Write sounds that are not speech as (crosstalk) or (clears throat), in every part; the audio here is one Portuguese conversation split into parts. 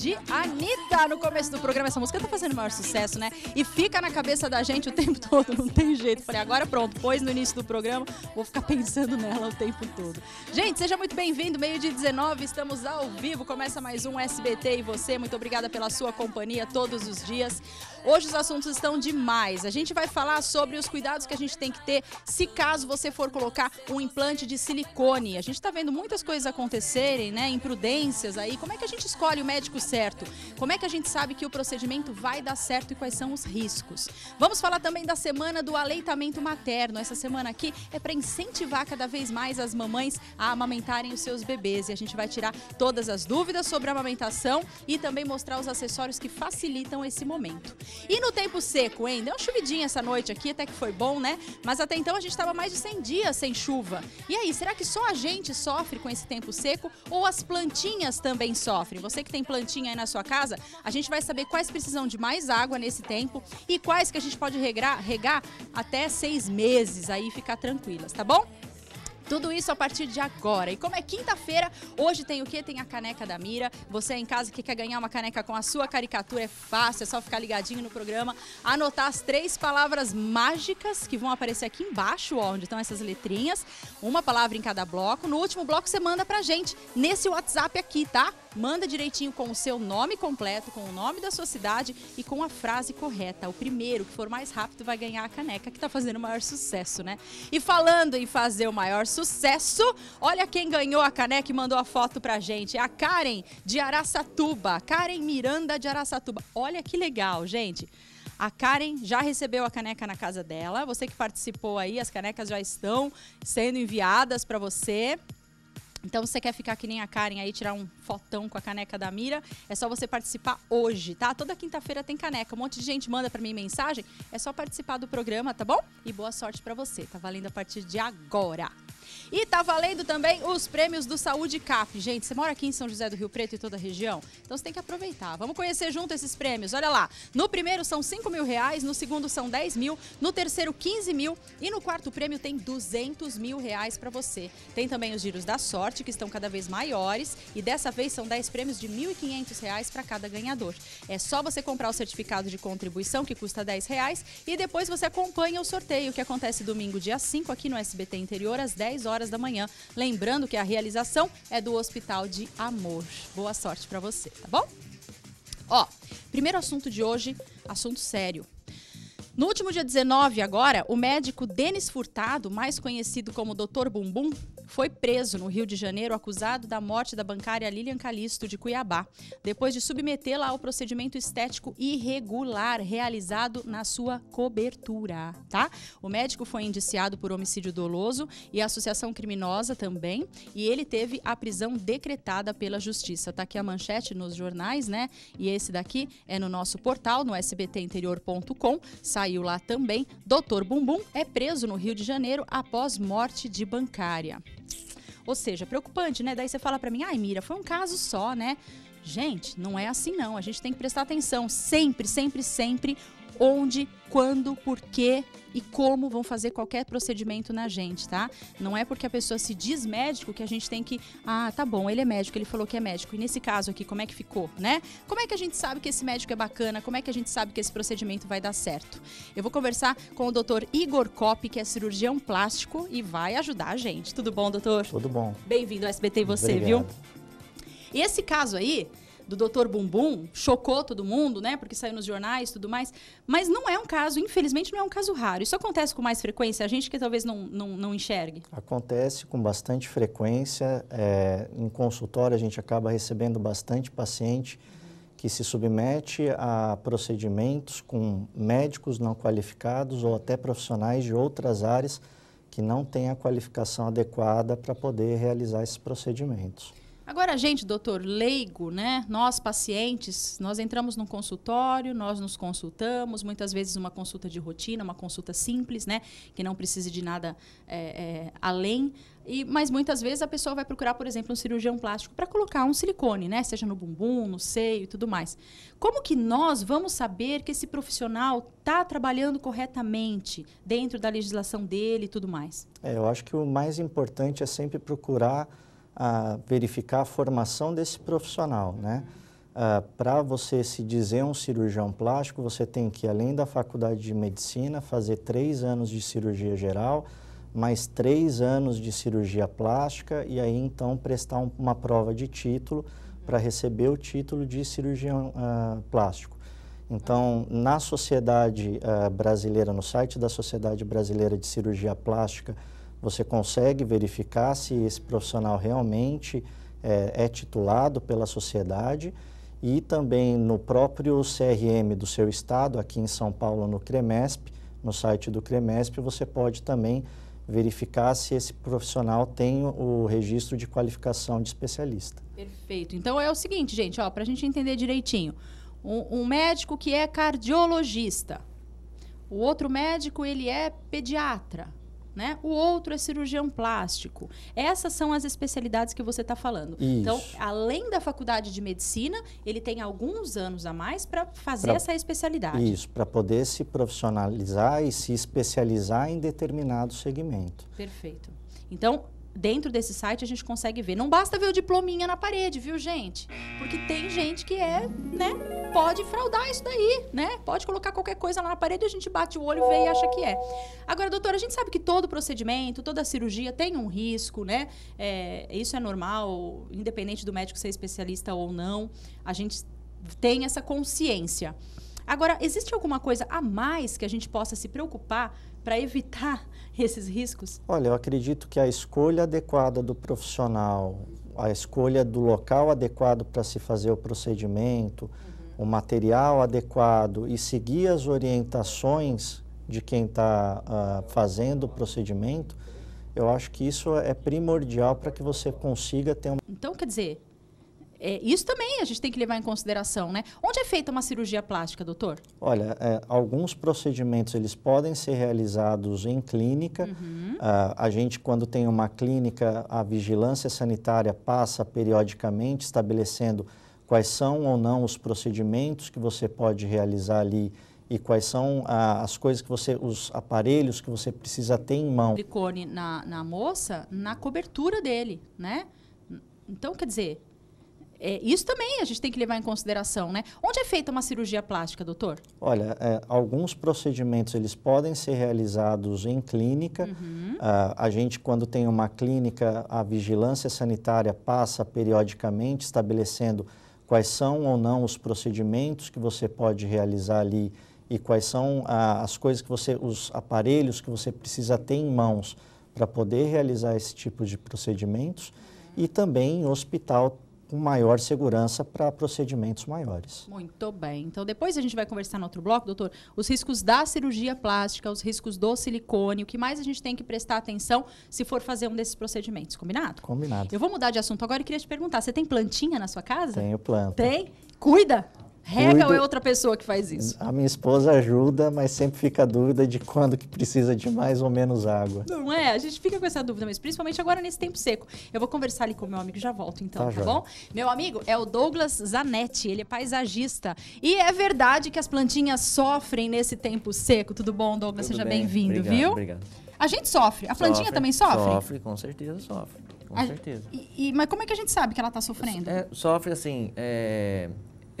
de Anitta no começo do programa. Essa música tá fazendo maior sucesso, né? E fica na cabeça da gente o tempo (laughs) todo, não tem jeito. Falei, agora pronto, pôs no início do programa, vou ficar pensando nela o tempo todo. Gente, seja muito bem-vindo, meio de 19, estamos ao vivo, começa mais um SBT e você. Muito obrigada pela sua companhia todos os dias. Hoje os assuntos estão demais. A gente vai falar sobre os cuidados que a gente tem que ter se caso você for colocar um implante de silicone. A gente está vendo muitas coisas acontecerem, né? Imprudências aí. Como é que a gente escolhe o médico certo? Como é que a gente sabe que o procedimento vai dar certo e quais são os riscos? Vamos falar também da semana do aleitamento materno. Essa semana aqui é para incentivar cada vez mais as mamães a amamentarem os seus bebês. E a gente vai tirar todas as dúvidas sobre a amamentação e também mostrar os acessórios que facilitam esse momento. E no tempo seco, hein? Deu uma chuvidinha essa noite aqui, até que foi bom, né? Mas até então a gente estava mais de 100 dias sem chuva. E aí, será que só a gente sofre com esse tempo seco ou as plantinhas também sofrem? Você que tem plantinha aí na sua casa, a gente vai saber quais precisam de mais água nesse tempo e quais que a gente pode regar, até seis meses aí ficar tranquilas, tá bom? Tudo isso a partir de agora. E como é quinta-feira, hoje tem o quê? Tem a caneca da Mira. Você em casa que quer ganhar uma caneca com a sua caricatura, é fácil, é só ficar ligadinho no programa, anotar as três palavras mágicas que vão aparecer aqui embaixo, ó, onde estão essas letrinhas. Uma palavra em cada bloco. No último bloco você manda pra gente nesse WhatsApp aqui, tá? Manda direitinho com o seu nome completo, com o nome da sua cidade e com a frase correta. O primeiro que for mais rápido vai ganhar a caneca que tá fazendo o maior sucesso, né? E falando em fazer o maior sucesso, olha quem ganhou a caneca e mandou a foto pra gente. A Karen de Araçatuba. Karen Miranda de Araçatuba. Olha que legal, gente. A Karen já recebeu a caneca na casa dela. Você que participou aí, as canecas já estão sendo enviadas para você. Então, se você quer ficar que nem a Karen aí, tirar um fotão com a caneca da Mira, é só você participar hoje, tá? Toda quinta-feira tem caneca. Um monte de gente manda para mim mensagem. É só participar do programa, tá bom? E boa sorte para você. Tá valendo a partir de agora. E tá valendo também os prêmios do Saúde Cap. Gente, você mora aqui em São José do Rio Preto e toda a região? Então você tem que aproveitar. Vamos conhecer junto esses prêmios. Olha lá. No primeiro são 5 mil reais, no segundo são 10 mil, no terceiro 15 mil e no quarto prêmio tem 200 mil reais para você. Tem também os giros da sorte, que estão cada vez maiores e dessa vez são 10 prêmios de 1.500 reais para cada ganhador. É só você comprar o certificado de contribuição, que custa 10 reais, e depois você acompanha o sorteio, que acontece domingo, dia 5, aqui no SBT Interior, às 10 horas da manhã. Lembrando que a realização é do Hospital de Amor. Boa sorte para você, tá bom? Ó, primeiro assunto de hoje, assunto sério. No último dia 19, agora, o médico Denis Furtado, mais conhecido como Dr. Bumbum, foi preso no Rio de Janeiro acusado da morte da bancária Lilian Calisto de Cuiabá, depois de submetê-la ao procedimento estético irregular realizado na sua cobertura, tá? O médico foi indiciado por homicídio doloso e associação criminosa também, e ele teve a prisão decretada pela justiça. Tá aqui a manchete nos jornais, né? E esse daqui é no nosso portal, no sbtinterior.com, saiu lá também. Doutor Bumbum é preso no Rio de Janeiro após morte de bancária. Ou seja, preocupante, né? Daí você fala para mim, ai, Mira, foi um caso só, né? Gente, não é assim não. A gente tem que prestar atenção sempre, sempre, sempre onde, quando, por quê e como vão fazer qualquer procedimento na gente, tá? Não é porque a pessoa se diz médico que a gente tem que, ah, tá bom, ele é médico, ele falou que é médico. E nesse caso aqui, como é que ficou, né? Como é que a gente sabe que esse médico é bacana? Como é que a gente sabe que esse procedimento vai dar certo? Eu vou conversar com o doutor Igor Kopp, que é cirurgião plástico e vai ajudar a gente. Tudo bom, doutor? Tudo bom. Bem-vindo ao SBT e você, Obrigado. viu? E esse caso aí, do Dr. Bumbum, chocou todo mundo, né? Porque saiu nos jornais e tudo mais. Mas não é um caso, infelizmente, não é um caso raro. Isso acontece com mais frequência, a gente que talvez não, não, não enxergue? Acontece com bastante frequência. É, em consultório, a gente acaba recebendo bastante paciente que se submete a procedimentos com médicos não qualificados ou até profissionais de outras áreas que não têm a qualificação adequada para poder realizar esses procedimentos. Agora, gente, doutor, leigo, né? Nós, pacientes, nós entramos num consultório, nós nos consultamos, muitas vezes uma consulta de rotina, uma consulta simples, né? Que não precise de nada é, é, além. E, mas muitas vezes a pessoa vai procurar, por exemplo, um cirurgião plástico para colocar um silicone, né? Seja no bumbum, no seio e tudo mais. Como que nós vamos saber que esse profissional está trabalhando corretamente dentro da legislação dele e tudo mais? É, eu acho que o mais importante é sempre procurar a verificar a formação desse profissional, né? Uh, Para você se dizer um cirurgião plástico, você tem que, além da faculdade de medicina, fazer três anos de cirurgia geral, mais três anos de cirurgia plástica e aí então prestar um, uma prova de título para receber o título de cirurgião uh, plástico. Então, na sociedade uh, brasileira, no site da Sociedade Brasileira de Cirurgia Plástica, você consegue verificar se esse profissional realmente é, é titulado pela sociedade e também no próprio CRM do seu estado, aqui em São Paulo, no CREMESP, no site do CREMESP, você pode também verificar se esse profissional tem o registro de qualificação de especialista. Perfeito. Então é o seguinte, gente, para a gente entender direitinho. Um, um, médico que é cardiologista, o outro médico ele é pediatra, né? O outro é cirurgião plástico. Essas são as especialidades que você está falando. Isso. Então, além da faculdade de medicina, ele tem alguns anos a mais para fazer pra, essa especialidade. Isso, para poder se profissionalizar e se especializar em determinado segmento. Perfeito. Então, dentro desse site a gente consegue ver. Não basta ver o diplominha na parede, viu, gente? Porque tem gente que é, né, pode fraudar isso daí, né? Pode colocar qualquer coisa lá na parede, a gente bate o olho, vê e acha que é. Agora, doutora, a gente sabe que todo procedimento, toda cirurgia tem um risco, né? É, isso é normal, independente do médico ser especialista ou não. A gente tem essa consciência. Agora, existe alguma coisa a mais que a gente possa se preocupar para evitar (laughs) esses riscos? Olha, eu acredito que a escolha adequada do profissional, a escolha do local adequado para se fazer o procedimento, uhum. o material adequado e seguir as orientações de quem está uh, fazendo o procedimento, eu acho que isso é primordial para que você consiga ter um. Então, quer dizer, é, isso também a gente tem que levar em consideração, né? Onde é feita uma cirurgia plástica, doutor? Olha, é, alguns procedimentos eles podem ser realizados em clínica. Uhum. Uh, a gente, quando tem uma clínica, a vigilância sanitária passa periodicamente estabelecendo quais são ou não os procedimentos que você pode realizar ali e quais são ah, as coisas que você, os aparelhos que você precisa ter em mão. Silicone na, na moça, na cobertura dele, né? Então, quer dizer, é, isso também a gente tem que levar em consideração, né? Onde é feita uma cirurgia plástica, doutor? Olha, é, alguns procedimentos eles podem ser realizados em clínica. Uhum. Uh, a gente, quando tem uma clínica, a vigilância sanitária passa periodicamente estabelecendo quais são ou não os procedimentos que você pode realizar ali e quais são uh, as coisas que você, os aparelhos que você precisa ter em mãos para poder realizar esse tipo de procedimentos. E também em hospital com maior segurança para procedimentos maiores. Muito bem. Então, depois a gente vai conversar no outro bloco, doutor, os riscos da cirurgia plástica, os riscos do silicone, o que mais a gente tem que prestar atenção se for fazer um desses procedimentos. Combinado? Combinado. Eu vou mudar de assunto agora e queria te perguntar: você tem plantinha na sua casa? Tenho planta. Tem? Cuida? Rega Cuido, ou é outra pessoa que faz isso? A minha esposa ajuda, mas sempre fica a dúvida de quando que precisa de mais ou menos água. Não é? A gente fica com essa dúvida, mas principalmente agora nesse tempo seco. Eu vou conversar ali com o meu amigo e já volto então, tá, tá bom? Meu amigo é o Douglas Zanetti, ele é paisagista. E é verdade que as plantinhas sofrem nesse tempo seco. Tudo bom, Douglas? Tudo Seja bem-vindo, bem viu? Obrigado. A gente sofre. A plantinha sofre, também sofre? Sofre, com certeza sofre. Com a, certeza. E, e, mas como é que a gente sabe que ela está sofrendo? É, sofre assim, é,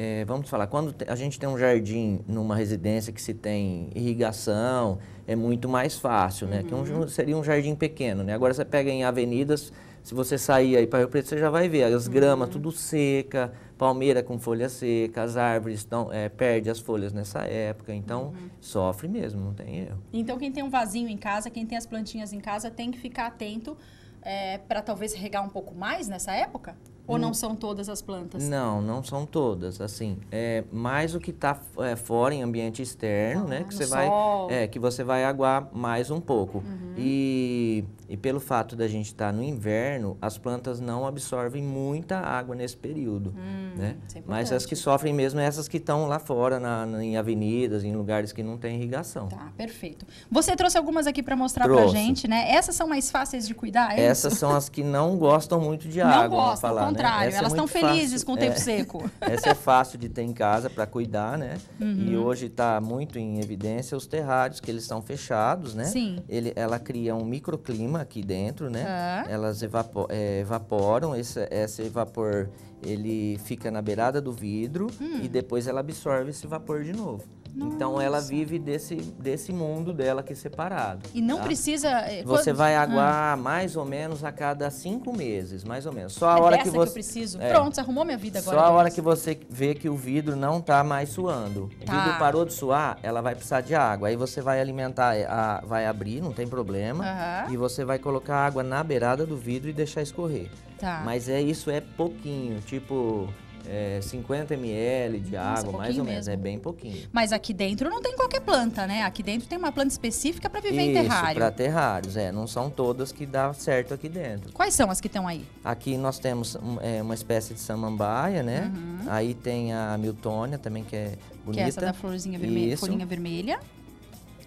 é, vamos falar, quando a gente tem um jardim numa residência que se tem irrigação, é muito mais fácil, né? Uhum. Que um, seria um jardim pequeno, né? Agora você pega em avenidas, se você sair aí para Rio Preto, você já vai ver as gramas uhum. tudo seca, palmeira com folha seca, as árvores estão, é, perde as folhas nessa época, então uhum. sofre mesmo, não tem erro. Então quem tem um vasinho em casa, quem tem as plantinhas em casa, tem que ficar atento é, para talvez regar um pouco mais nessa época? Ou não hum. são todas as plantas? Não, não são todas. Assim, é mais o que está é, fora em ambiente externo, né, ah, né? Que você vai, é, que você vai aguar mais um pouco. Uhum. E, e pelo fato da gente estar tá no inverno, as plantas não absorvem muita água nesse período, hum, né? É Mas as que sofrem mesmo é essas que estão lá fora, na, na, em avenidas, em lugares que não tem irrigação. Tá, perfeito. Você trouxe algumas aqui para mostrar para gente, né? Essas são mais fáceis de cuidar, é Essas isso? são as que não gostam muito de água. Não gostam, falar, contrário, elas estão é felizes com o tempo é, seco. (laughs) Essa é fácil de ter em casa para cuidar, né? Uhum. E hoje está muito em evidência os terrários, que eles estão fechados, né? Sim. Ele, ela, cria um microclima aqui dentro, né? Ah. Elas evapo é, evaporam, esse, esse vapor ele fica na beirada do vidro Hum. e depois ela absorve esse vapor de novo. Então ela vive desse, desse mundo dela aqui separado. E não tá? precisa. é, Você vai Ah. aguar mais ou menos a cada cinco meses, mais ou menos. Só a É hora que você. eu preciso. É. Pronto, você arrumou minha vida agora. Só a hora Deus. que você vê que o vidro não tá mais suando. O Tá. vidro parou de suar, ela vai precisar de água. Aí você vai alimentar, a- vai abrir, não tem problema. E você vai colocar água na beirada do vidro e deixar escorrer. Tá. Mas é isso é pouquinho, tipo é, 50 ml de água, mais ou menos. mesmo. É bem pouquinho. Mas aqui dentro não tem qualquer planta, né? Aqui dentro tem uma planta específica para viver em Isso, terrário. para terrários, é. Não são todas que dá certo aqui dentro. Quais são as que estão aí? Aqui nós temos é, uma espécie de samambaia, né? Uhum. Aí tem a Miltônia também, que é bonita. Que é essa da florzinha vermelha, Isso. folhinha vermelha.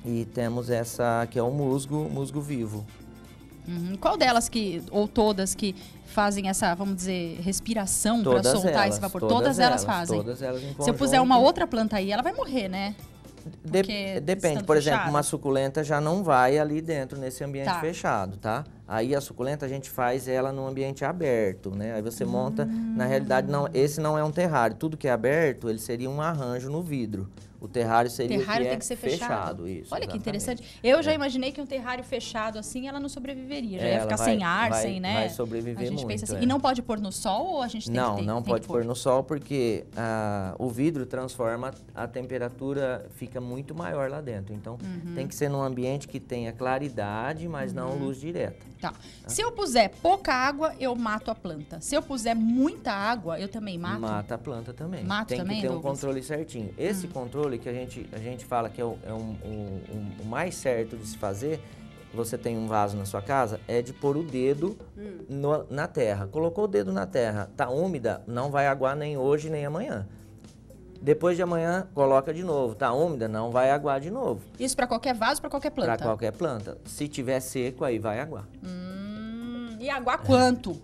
E temos essa que é o musgo, musgo vivo. Uhum. Qual delas que, ou todas que fazem essa, vamos dizer, respiração para Todas soltar elas, esse vapor? Todas, elas fazem. Todas elas Se eu puser uma outra planta aí, ela vai morrer, né? De- porque depende, por exemplo, fechada? uma suculenta já não vai ali dentro nesse ambiente Tá. fechado, tá? Aí a suculenta a gente faz ela num ambiente aberto, né? Aí você monta, na realidade não, esse não é um terrário, tudo que é aberto, ele seria um arranjo no vidro. O terrário seria o que tem é que ser fechado. isso. Olha que exatamente. interessante. Eu já imaginei que um terrário fechado assim, ela não sobreviveria. Já É, ia ficar vai- sem ar, vai- sem, né? vai sobreviver a gente muito, pensa assim. é. E não pode pôr no sol ou a gente tem não, que ter? não tem pode que pôr no sol porque ah, o vidro transforma, a temperatura fica muito maior lá dentro. Então Uhum. tem que ser num ambiente que tenha claridade, mas Uhum. não luz direta. Tá. Se eu puser pouca água, eu mato a planta. Se eu puser muita água, eu também mato. Mata a planta também. Mato Tem também, que ter um Douglas? controle certinho. Esse controle que a gente, a gente fala que é, o, é um- um- um- o mais certo de se fazer, você tem um vaso na sua casa, é de pôr o dedo no- na terra. Colocou o dedo na terra, tá úmida, não vai aguar nem hoje nem amanhã. Depois de amanhã, coloca de novo. Tá úmida, não vai aguar de novo. Isso para qualquer vaso, para qualquer planta. Para qualquer planta. Se tiver seco, aí vai aguar. Hum, e aguar quanto?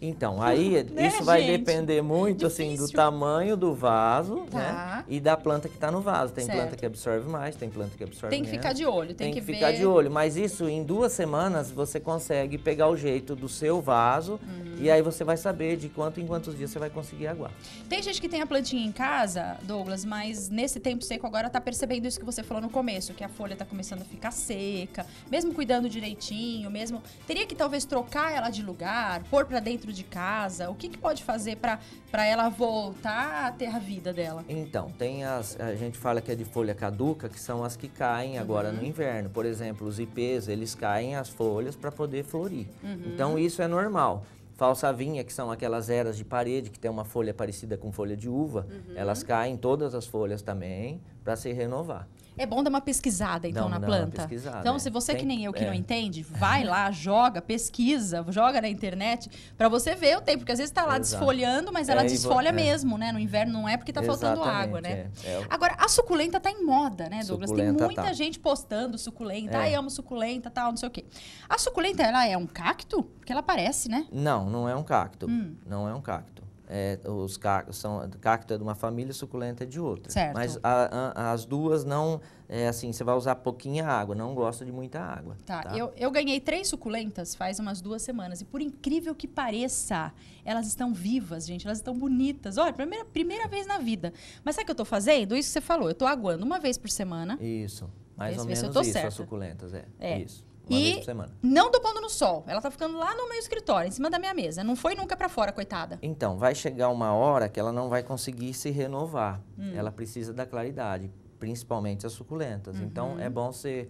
Então, aí Né, isso vai gente? depender muito assim do Difícil. tamanho do vaso, Tá. né? E da planta que está no vaso. Tem Certo. planta que absorve mais, tem planta que absorve Tem que menos. ficar de olho, tem, Tem que, ver. ficar de olho, mas isso em duas semanas você consegue pegar o jeito do seu vaso Uhum. e aí você vai saber de quanto em quantos dias você vai conseguir aguar. Tem gente que tem a plantinha em casa, Douglas, mas nesse tempo seco agora tá percebendo isso que você falou no começo, que a folha tá começando a ficar seca, mesmo cuidando direitinho, mesmo teria que talvez trocar ela de lugar, pôr pra dentro de casa. O que que pode fazer para ela voltar a ter a vida dela? Então, tem as. A gente fala que é de folha caduca, que são as que caem agora Uhum. no inverno. Por exemplo, os ipês, eles caem as folhas para poder florir. Uhum. Então, isso é normal. Falsavinha, que são aquelas eras de parede, que tem uma folha parecida com folha de uva, Uhum. elas caem todas as folhas também para se renovar. É bom dar uma pesquisada, então, Dá- na planta. então, é. se você que Tem- nem eu que não é. entende, vai lá, (laughs) joga, pesquisa, joga na internet, pra você ver o tempo. Porque às vezes tá lá Exato. desfolhando, mas ela É, desfolha é. mesmo, né? No inverno não é porque tá faltando água, né? Agora, a suculenta tá em moda, né, Douglas? Tem Suculenta muita tá. gente postando suculenta. É. Ai, amo suculenta, tal, não sei o quê. A suculenta, ela é um cacto? Porque ela parece, né? Não, não é um cacto. Hum. Não é um cacto. É, os cactos são cacto é de uma família, suculenta é de outra. Certo. Mas a- a- as duas não é assim, você vai usar pouquinha água, não gosta de muita água. Tá, Eu, eu ganhei três suculentas faz umas duas semanas. E por incrível que pareça, elas estão vivas, gente. Elas estão bonitas. Olha, primeira, primeira vez na vida. Mas sabe o que eu tô fazendo? Isso que você falou. Eu tô aguando uma vez por semana. Isso. Mais Vê ou menos isso, certa. as suculentas, é. É. Isso. Uma E- vez por semana. Não tô pondo no sol. Ela tá ficando lá no meu escritório, em cima da minha mesa. Não foi nunca pra fora, coitada. Então, vai chegar uma hora que ela não vai conseguir se renovar. Hum. Ela precisa da claridade, principalmente as suculentas. Uhum. Então, é bom você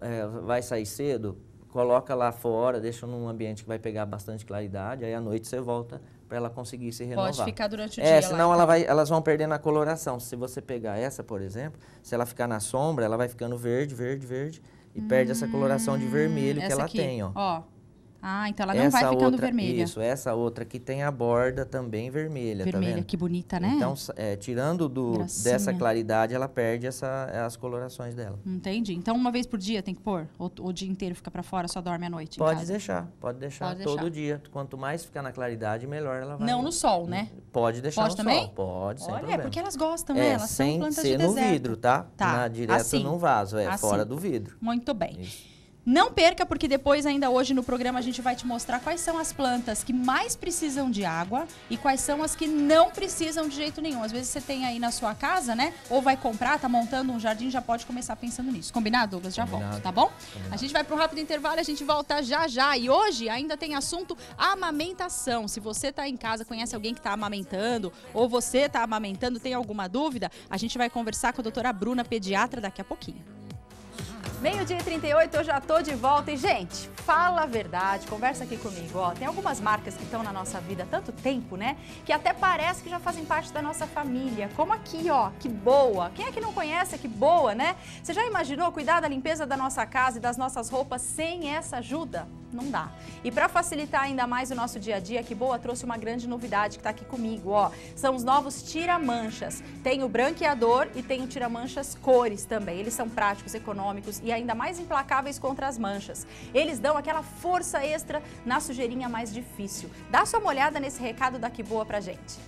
é, vai sair cedo, coloca lá fora, deixa num ambiente que vai pegar bastante claridade, aí à noite você volta para ela conseguir se renovar. Pode ficar durante o É, dia senão lá. ela então. vai, elas vão perdendo a coloração. Se você pegar essa, por exemplo, se ela ficar na sombra, ela vai ficando verde, verde, verde e perde essa coloração de vermelho que Hum, ela aqui, tem, ó. Ah, então ela não vai ficando outra, vermelha. Isso, essa outra que tem a borda também vermelha, tá vermelha, vendo? que bonita, né? Então, é, tirando do, Gracinha. dessa claridade, ela perde essa, as colorações dela. Entendi. Então, uma vez por dia tem que pôr? Ou o dia inteiro fica pra fora, só dorme à noite Pode deixar, pode deixar Pode todo deixar. dia. Quanto mais ficar na claridade, melhor ela vai. Não no sol, né? Pode deixar Pode no também? sol. Pode, sem Olha, é problema. porque elas gostam, né? É, Elas são sem plantas ser de no deserto. vidro, tá? Tá, Na, direto assim. num vaso, é, Assim. fora do vidro. Muito bem. Isso. Não perca, porque depois, ainda hoje no programa, a gente vai te mostrar quais são as plantas que mais precisam de água e quais são as que não precisam de jeito nenhum. Às vezes você tem aí na sua casa, né? Ou vai comprar, tá montando um jardim, já pode começar pensando nisso. Combinado, Douglas? Já Combinado. volto, tá bom? Combinado. A gente vai para um rápido intervalo e a gente volta já já. E hoje ainda tem assunto amamentação. Se você tá em casa, conhece alguém que tá amamentando, ou você tá amamentando, tem alguma dúvida, a gente vai conversar com a doutora Bruna, pediatra, daqui a pouquinho. Meio-dia e 38, eu já tô de volta. E, gente, fala a verdade, conversa aqui comigo. Ó, tem algumas marcas que estão na nossa vida há tanto tempo, né? Que até parece que já fazem parte da nossa família. Como aqui, ó, que boa. Quem é que não conhece? Que boa, né? Você já imaginou cuidar da limpeza da nossa casa e das nossas roupas sem essa ajuda? Não dá. E para facilitar ainda mais o nosso dia a dia, que boa trouxe uma grande novidade que tá aqui comigo, ó. São os novos tira-manchas. Tem o branqueador e tem o tira-manchas cores também. Eles são práticos, econômicos e ainda mais implacáveis contra as manchas. Eles dão aquela força extra na sujeirinha mais difícil. Dá só uma olhada nesse recado da Que Boa pra gente.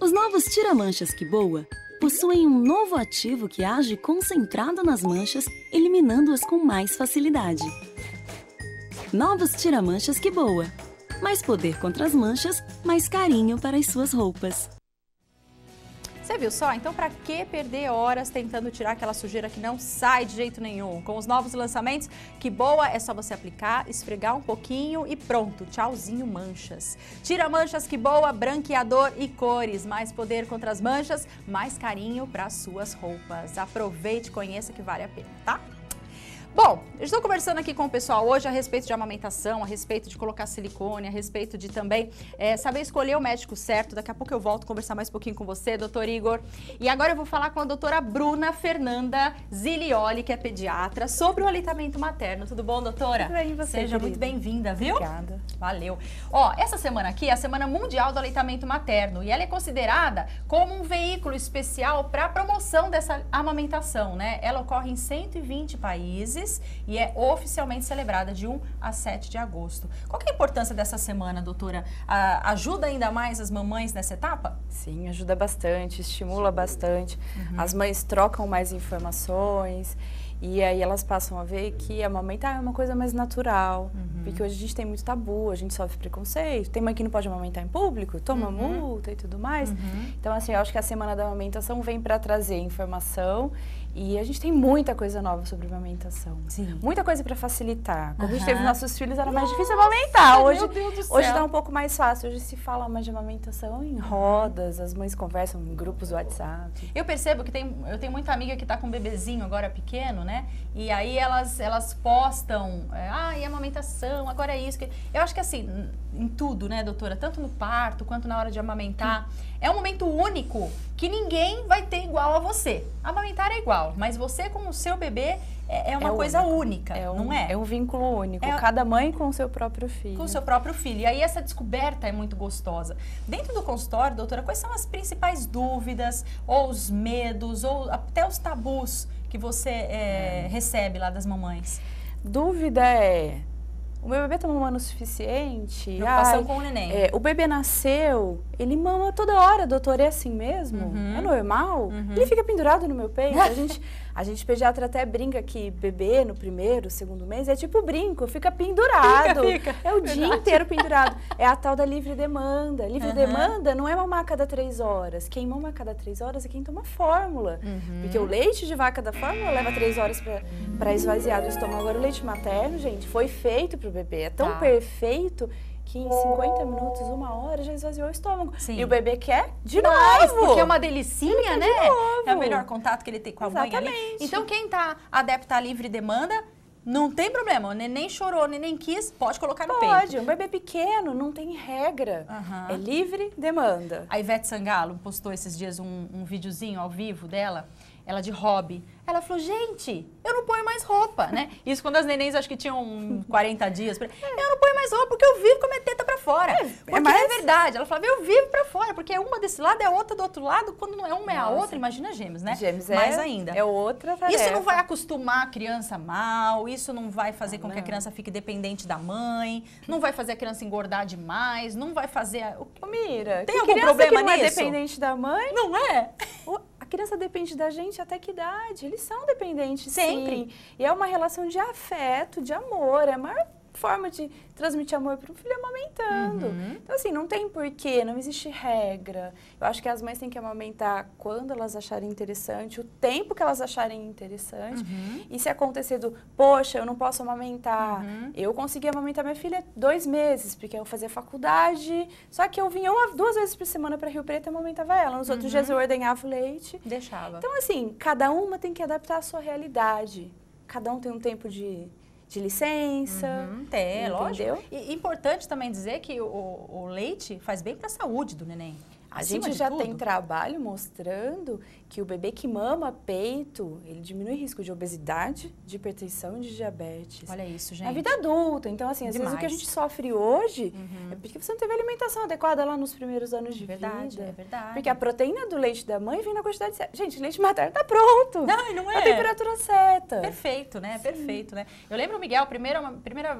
Os novos tira-manchas que boa possuem um novo ativo que age concentrado nas manchas, eliminando-as com mais facilidade. Novos tira-manchas que boa. Mais poder contra as manchas, mais carinho para as suas roupas. Viu só? Então, para que perder horas tentando tirar aquela sujeira que não sai de jeito nenhum? Com os novos lançamentos, que boa, é só você aplicar, esfregar um pouquinho e pronto, tchauzinho manchas. Tira manchas, que boa, branqueador e cores. Mais poder contra as manchas, mais carinho para suas roupas. Aproveite, conheça que vale a pena, tá? Bom, eu estou conversando aqui com o pessoal hoje a respeito de amamentação, a respeito de colocar silicone, a respeito de também é, saber escolher o médico certo. Daqui a pouco eu volto a conversar mais um pouquinho com você, doutor Igor. E agora eu vou falar com a doutora Bruna Fernanda Zilioli, que é pediatra, sobre o aleitamento materno. Tudo bom, doutora? Tudo bem, você, Seja querida? muito bem-vinda, viu? Obrigada. Valeu. Ó, essa semana aqui é a Semana Mundial do Aleitamento Materno e ela é considerada como um veículo especial para a promoção dessa amamentação, né? Ela ocorre em 120 países e é oficialmente celebrada de 1 a 7 de agosto. Qual que é a importância dessa semana, doutora? A- ajuda ainda mais as mamães nessa etapa? Sim, ajuda bastante, estimula bastante. Uhum. As mães trocam mais informações e aí elas passam a ver que amamentar é uma coisa mais natural. Uhum. Porque hoje a gente tem muito tabu, a gente sofre preconceito. Tem mãe que não pode amamentar em público, toma Uhum. multa e tudo mais. Então, assim, eu acho que a Semana da Amamentação vem para trazer informação e a gente tem muita coisa nova sobre amamentação. Sim. Muita coisa para facilitar. Quando a gente teve nossos filhos era mais difícil amamentar. Hoje, hoje tá um pouco mais fácil. Hoje se fala mais de amamentação em rodas, as mães conversam em grupos do WhatsApp. Eu percebo que tem, eu tenho muita amiga que tá com um bebezinho agora pequeno, né? E aí elas, elas postam, é, ah, e amamentação, agora é isso. que-" Eu acho que assim, em tudo, né, doutora? Tanto no parto quanto na hora de amamentar, é um momento único que ninguém vai ter igual a você. Amamentar é igual, mas você com o seu bebê é, é uma É coisa único. única, É um, não é? um vínculo único. É- Cada mãe com o seu próprio filho. com o seu próprio filho. E aí essa descoberta é muito gostosa. Dentro do consultório, doutora, quais são as principais dúvidas, ou os medos, ou até os tabus que você é, recebe lá das mamães? Dúvida é: o meu bebê tá mamando o suficiente? Preocupação Ai, com o neném. é, o bebê nasceu, ele mama toda hora, doutor, é assim mesmo? Uhum. É normal? Uhum. Ele fica pendurado no meu peito? A gente, (laughs) a gente pediatra até brinca que bebê no primeiro, segundo mês é tipo brinco, fica pendurado. Fica, fica. É o dia inteiro pendurado. É a tal da livre demanda. Livre Uhum. demanda não é mamar a cada três horas. Quem mama a cada três horas é quem toma fórmula. Uhum. Porque o leite de vaca da fórmula leva três horas para esvaziar do estômago. Agora, o leite materno, gente, foi feito para o bebê. É tão Tá. perfeito que em 50 minutos, uma hora, já esvaziou o estômago. Sim. E o bebê quer de Mais, novo. porque é uma delicinha, né? novo. É o melhor contato que ele tem com a mãe ali. Exatamente. Então, quem tá adepto à livre demanda, não tem problema. O neném chorou, o neném quis, pode colocar no peito. Pode, um bebê pequeno não tem regra. Aham. É livre demanda. A Ivete Sangalo postou esses dias um, um videozinho ao vivo dela, ela de hobby. Ela falou, gente, eu não ponho mais roupa, né? Isso quando as nenéns acho que tinham (laughs) 40 dias. Eu não ponho mais roupa porque eu vivo com a minha teta pra fora. porque é, mais- verdade. Ela falava, eu vivo pra fora, porque é uma desse lado, é outra do outro lado. Quando não é uma é a outra, imagina gêmeos, né? Gêmeos é, Mais ainda. é outra tarefa. Isso não vai acostumar a criança mal, isso não vai fazer com que a Não. criança fique dependente da mãe, não vai fazer a criança engordar demais, não vai fazer... a- Mira, Tem que algum problema que não é nisso? dependente da mãe? Não é? A criança depende da gente até que idade? Eles são dependentes, Sempre. sim. E é uma relação de afeto, de amor. É a maior forma de transmitir amor para um filho é amamentando. Uhum. Então, assim, não tem porquê, não existe regra. Eu acho que as mães têm que amamentar quando elas acharem interessante, o tempo que elas acharem interessante. Uhum. E se acontecer do, poxa, eu não posso amamentar. Uhum. Eu consegui amamentar minha filha dois meses, porque eu fazia faculdade. Só que eu vinha uma, duas vezes por semana para Rio Preto e amamentava ela. Nos Uhum. outros dias eu ordenhava o leite. Deixava. Então, assim, cada uma tem que adaptar a sua realidade. Cada um tem um tempo de, de licença. Uhum, tem, é entendeu? lógico. E importante também dizer que o, o leite faz bem para a saúde do neném. A Acima gente já tem trabalho mostrando que o bebê que mama peito, ele diminui o risco de obesidade, de hipertensão e de diabetes. Olha isso, gente. Na vida adulta. Então, assim, às vezes o que a Demais. gente sofre hoje Uhum. é porque você não teve alimentação adequada lá nos primeiros anos de verdade, vida. é verdade. Porque a proteína do leite da mãe vem na quantidade certa. Gente, leite materno tá pronto. Não, e não é. temperatura certa. Perfeito, né? Perfeito, né? Eu lembro Miguel, a primeira, a primeira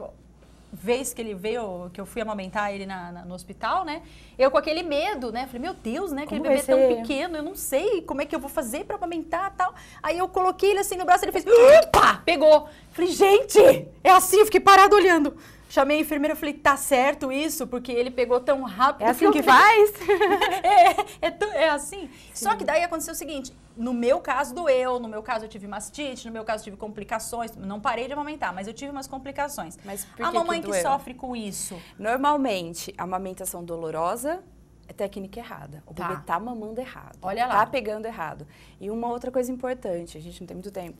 vez que ele veio, que eu fui amamentar ele na- na- no hospital, né? Eu com aquele medo, né? Falei, meu Deus, né? Aquele Como bebê vai tão ser? pequeno, eu não sei como é que eu vou fazer pra amamentar e tal. Aí eu coloquei ele assim no braço, ele fez, opa, pegou. Falei, gente, é assim, eu fiquei parado olhando. Chamei a enfermeira e falei, tá certo isso? Porque ele pegou tão rápido. É assim que falei, faz? (laughs) é, é, tão- é assim. Só que daí aconteceu o seguinte: no meu caso doeu, no meu caso eu tive mastite, no meu caso eu tive complicações. Não parei de amamentar, mas eu tive umas complicações. Mas por a que que mamãe que, doeu? sofre com isso. Normalmente, a amamentação dolorosa é técnica errada. O Tá. bebê tá mamando errado. Olha lá. Tá pegando errado. E uma outra coisa importante, a gente não tem muito tempo.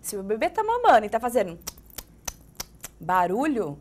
Se o bebê tá mamando e tá fazendo barulho,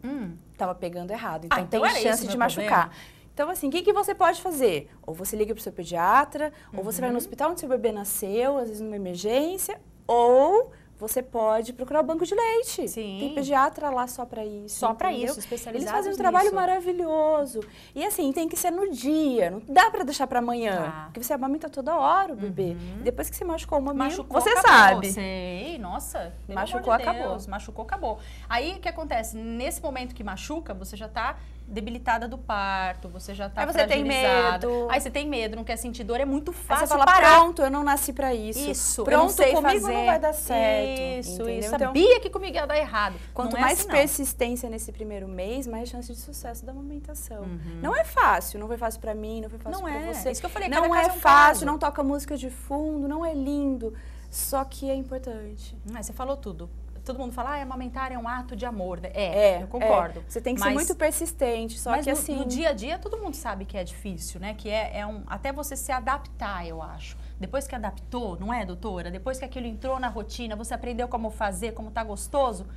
tava pegando errado. Então, Ah, então tem chance de machucar. problema? Então, assim, o que, que você pode fazer? Ou você liga pro seu pediatra, ou você Uhum. vai no hospital onde seu bebê nasceu, às vezes numa emergência, ou você pode procurar o banco de leite. Sim. Tem pediatra lá só para isso. Só pra entendeu? isso, especializados Eles fazem um trabalho nisso. maravilhoso. E assim, tem que ser no dia, não dá para deixar para amanhã. Tá. Porque você amamenta toda hora o bebê. E depois que você machucou o mamilo, Machucou, você acabou. sabe. Sei, nossa. Machucou, de acabou. Machucou, acabou. Aí o que acontece? Nesse momento que machuca, você já tá debilitada do parto, você já tá Aí você tem medo. Aí você tem medo, não quer sentir dor, é muito Aí fácil você fala, parar. pronto, eu não nasci para isso. Isso, eu pronto, não sei comigo fazer. não vai dar certo. Isso, entendeu? isso. Então, Sabia que comigo ia dar errado. Quanto Não é mais assim, persistência nesse primeiro mês, mais chance de sucesso da amamentação. Não é fácil, não foi fácil para mim, não foi fácil Uhum. Não para é, você. isso que eu falei, não é é um fácil, caso. não toca música de fundo, não é lindo, só que é importante. Ah, você falou tudo. Todo mundo fala, ah, amamentar é um ato de amor. né? É, É, eu concordo. é. Você tem que Mas- ser muito persistente, só Mas que no, assim. no dia a dia todo mundo sabe que é difícil, né? Que é, é um até você se adaptar, eu acho. Depois que adaptou, não é, doutora? Depois que aquilo entrou na rotina, você aprendeu como fazer, como tá gostoso.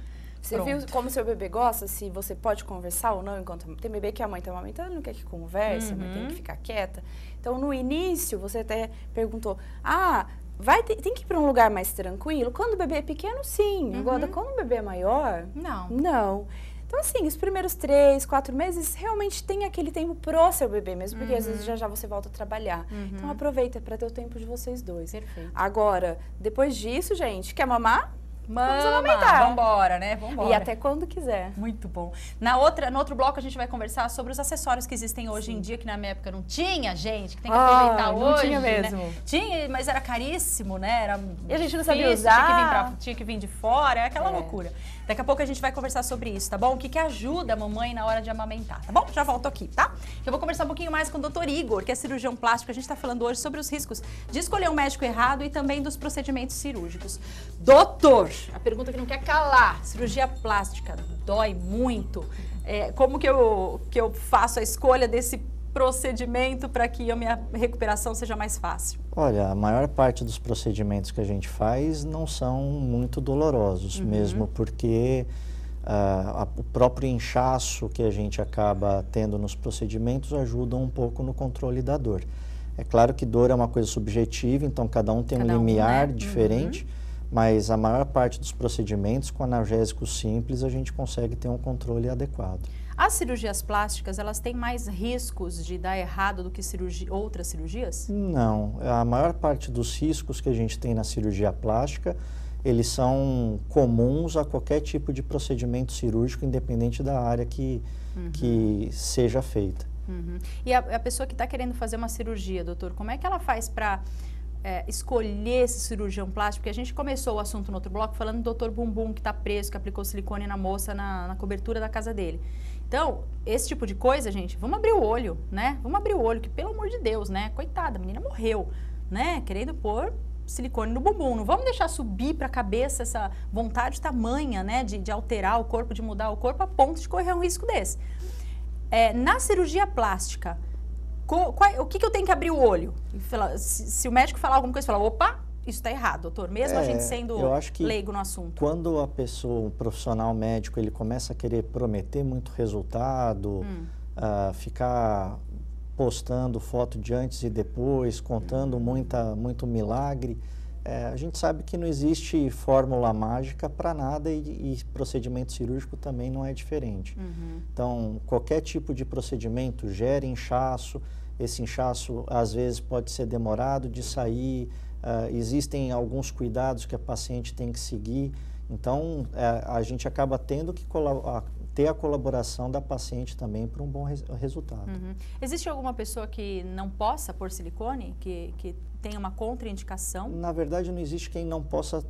Você pronto. viu como seu bebê gosta, se você pode conversar ou não enquanto. Tem bebê que a mãe tá amamentando, não quer que converse, a mãe Uhum. tem que ficar quieta. Então, no início, você até perguntou: ah, vai ter- tem que ir para um lugar mais tranquilo? Quando o bebê é pequeno, sim. Agora, Uhum. quando o bebê é maior, Não. não. Então, assim, os primeiros três, quatro meses, realmente tem aquele tempo pro seu bebê mesmo, porque às Uhum. vezes já já você volta a trabalhar. Então, aproveita para ter o tempo de vocês dois. Perfeito. Agora, depois disso, gente, quer mamar? Vamos amamentar. Vambora, né? Vambora. E até quando quiser. Muito bom. Na outra, no outro bloco a gente vai conversar sobre os acessórios que existem hoje em dia, que na minha época não tinha, gente, que tem que Ah, aproveitar não hoje. tinha né? mesmo. Tinha, mas era caríssimo, né? Era E a gente não sabia difícil, Tinha que, vir usar. pra- tinha que vir de fora, é aquela É. loucura. Daqui a pouco a gente vai conversar sobre isso, tá bom? O que, que ajuda a mamãe na hora de amamentar, tá bom? Já volto aqui, tá? Eu vou conversar um pouquinho mais com o doutor Igor, que é cirurgião plástico. A gente tá falando hoje sobre os riscos de escolher um médico errado e também dos procedimentos cirúrgicos. Doutor, a pergunta que não quer calar: cirurgia plástica dói muito. É, como que eu, que eu faço a escolha desse procedimento para que a minha recuperação seja mais fácil? Olha, a maior parte dos procedimentos que a gente faz não são muito dolorosos, mesmo porque ah, a- o próprio inchaço que a gente acaba tendo nos procedimentos ajuda um pouco no controle da dor. É claro que dor é uma coisa subjetiva, então cada um tem Cada um um, limiar né? diferente, mas a maior parte dos procedimentos com analgésicos simples a gente consegue ter um controle adequado. As cirurgias plásticas, elas têm mais riscos de dar errado do que outras cirurgias? Não, a maior parte dos riscos que a gente tem na cirurgia plástica, eles são comuns a qualquer tipo de procedimento cirúrgico, independente da área que, que seja feita. Uhum. E a, a pessoa que está querendo fazer uma cirurgia, doutor, como é que ela faz para é, escolher esse cirurgião plástico? Porque a gente começou o assunto no outro bloco falando do Dr. Bumbum, que está preso, que aplicou silicone na moça na, na cobertura da casa dele. Então, esse tipo de coisa, gente, vamos abrir o olho, né? Vamos abrir o olho, que pelo amor de Deus, né? Coitada, a menina morreu, né? Querendo pôr silicone no bumbum. Não vamos deixar subir para a cabeça essa vontade tamanha, né? De, de, alterar o corpo, de mudar o corpo a ponto de correr um risco desse. É, na cirurgia plástica, qual, o que, que, eu tenho que abrir o olho? Se, se, o médico falar alguma coisa, falar, opa, isso está errado, doutor. Mesmo é, a gente sendo leigo no assunto. Quando a pessoa, um profissional médico, ele começa a querer prometer muito resultado, hum. uh, ficar postando foto de antes e depois, contando hum. muita, muito milagre, é, a gente sabe que não existe fórmula mágica para nada e, e, procedimento cirúrgico também não é diferente. Uhum. Então, qualquer tipo de procedimento gera inchaço, esse inchaço às vezes pode ser demorado de sair, uh, existem alguns cuidados que a paciente tem que seguir. Então, uh, a gente acaba tendo que ter a colaboração da paciente também para um bom res resultado. Uhum. Existe alguma pessoa que não possa pôr silicone, que, que tenha uma contraindicação? Na verdade, não existe quem não possa uh,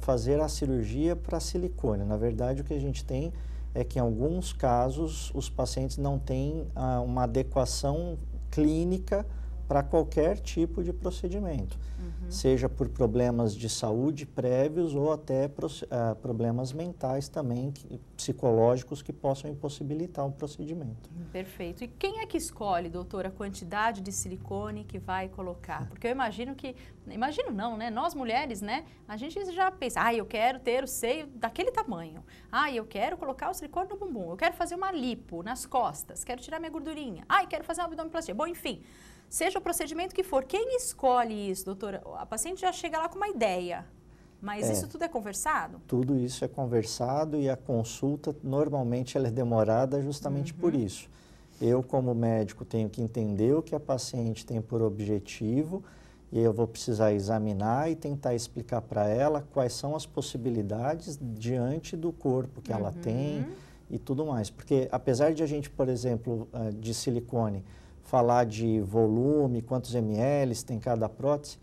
fazer a cirurgia para silicone. Na verdade, o que a gente tem é que em alguns casos os pacientes não têm uh, uma adequação clínica para qualquer tipo de procedimento, uhum. seja por problemas de saúde prévios ou até uh, problemas mentais também, que, psicológicos, que possam impossibilitar o procedimento. Perfeito. E quem é que escolhe, doutor, a quantidade de silicone que vai colocar? Porque eu imagino que, imagino não, né? Nós mulheres, né? A gente já pensa, ah, eu quero ter o seio daquele tamanho. Ah, eu quero colocar o silicone no bumbum. Eu quero fazer uma lipo nas costas. Quero tirar minha gordurinha. Ah, quero fazer uma abdominoplastia. Bom, enfim seja o procedimento que for. Quem escolhe isso, doutora? A paciente já chega lá com uma ideia, mas é, isso tudo é conversado? Tudo isso é conversado e a consulta normalmente ela é demorada justamente uhum. por isso. Eu, como médico, tenho que entender o que a paciente tem por objetivo e eu vou precisar examinar e tentar explicar para ela quais são as possibilidades diante do corpo que uhum. ela tem e tudo mais. Porque apesar de a gente, por exemplo, ah, de silicone, falar de volume, quantos ml tem cada prótese.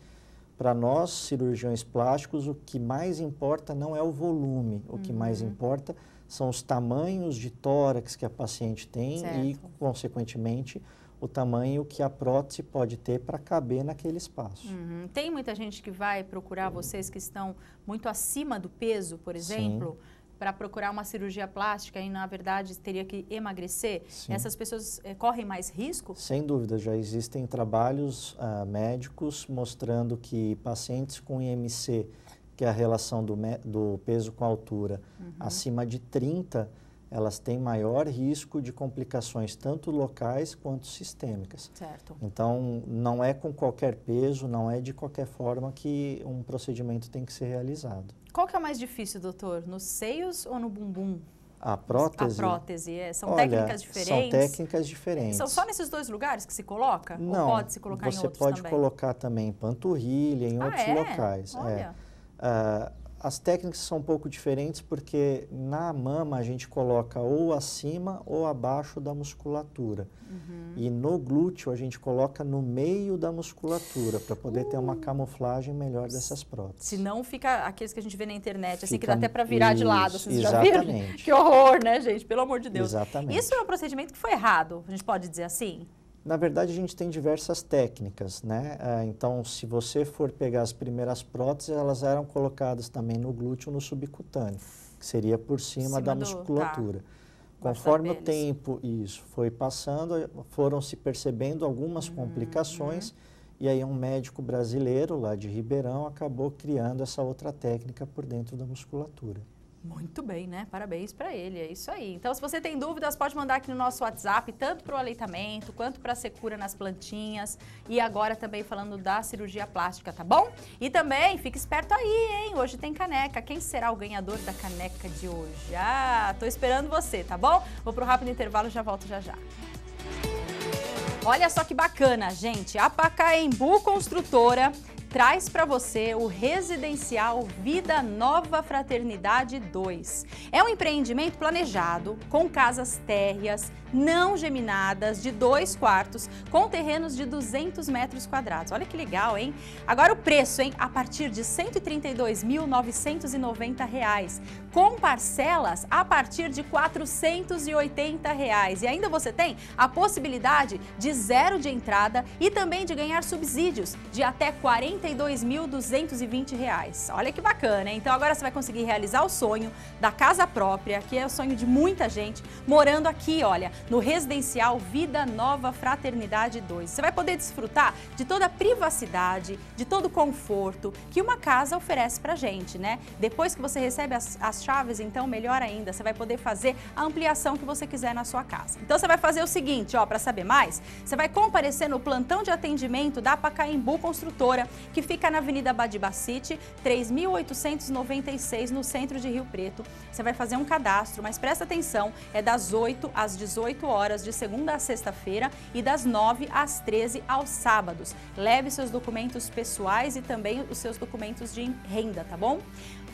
Para nós, cirurgiões plásticos, o que mais importa não é o volume, o uhum. que mais uhum. importa são os tamanhos de tórax que a paciente tem certo. e, consequentemente, o tamanho que a prótese pode ter para caber naquele espaço. Uhum. Tem muita gente que vai procurar vocês que estão muito acima do peso, por exemplo. Sim para procurar uma cirurgia plástica e, na verdade, teria que emagrecer, Sim. essas pessoas eh, correm mais risco? Sem dúvida, já existem trabalhos uh, médicos mostrando que pacientes com IMC, que é a relação do, do peso com a altura, uhum. acima de 30, elas têm maior risco de complicações tanto locais quanto sistêmicas. Certo. Então, não é com qualquer peso, não é de qualquer forma que um procedimento tem que ser realizado. Qual que é mais difícil, doutor? Nos seios ou no bumbum? A prótese? A prótese, é. São Olha, técnicas diferentes? São técnicas diferentes. São só nesses dois lugares que se coloca? Não, ou pode se colocar em outros pode também? colocar também em panturrilha, em ah, outros é? locais. Olha. É. Uh, as técnicas são um pouco diferentes porque na mama a gente coloca ou acima ou abaixo da musculatura. Uhum. E no glúteo a gente coloca no meio da musculatura para poder uh. ter uma uh. camuflagem melhor dessas próteses. Se não fica aqueles que a gente vê na internet, assim fica, que dá até para virar isso, de lado. Vocês exatamente. já (laughs) viram? Que horror, né, gente? Pelo amor de Deus. Exatamente. Isso é um procedimento que foi errado, a gente pode dizer assim? Na verdade, a gente tem diversas técnicas, né? É, então, se você for pegar as primeiras próteses, elas eram colocadas também no glúteo no subcutâneo, que seria por cima, cima da do, musculatura. Tá. Conforme o tempo isso foi passando, foram se percebendo algumas uhum, complicações uhum. e aí um médico brasileiro lá de Ribeirão acabou criando essa outra técnica por dentro da musculatura. Muito bem, né? Parabéns para ele, é isso aí. Então, se você tem dúvidas, pode mandar aqui no nosso WhatsApp, tanto para o aleitamento, quanto para a secura nas plantinhas e agora também falando da cirurgia plástica, tá bom? E também, fique esperto aí, hein? Hoje tem caneca. Quem será o ganhador da caneca de hoje? Ah, tô esperando você, tá bom? Vou pro rápido intervalo, já volto já já. Olha só que bacana, gente. A Pacaembu Construtora traz para você o residencial Vida Nova Fraternidade 2. É um empreendimento planejado com casas térreas, não geminadas, de dois quartos, com terrenos de 200 metros quadrados. Olha que legal, hein? Agora o preço, hein? A partir de R$ 132.990, com parcelas a partir de 480 reais. E ainda você tem a possibilidade de zero de entrada e também de ganhar subsídios de até R$ 42.220. Olha que bacana, hein? Então agora você vai conseguir realizar o sonho da casa própria, que é o sonho de muita gente, morando aqui, olha, no residencial Vida Nova Fraternidade 2. Você vai poder desfrutar de toda a privacidade, de todo o conforto que uma casa oferece pra gente, né? Depois que você recebe as, as chaves, então melhor ainda, você vai poder fazer a ampliação que você quiser na sua casa. Então você vai fazer o seguinte, ó, para saber mais, você vai comparecer no plantão de atendimento da Pacaembu Construtora, que fica na Avenida Badibacite, 3896, no centro de Rio Preto. Você vai fazer um cadastro, mas presta atenção, é das 8 às 18 horas de segunda a sexta-feira e das 9 às 13 aos sábados. Leve seus documentos pessoais e também os seus documentos de renda, tá bom?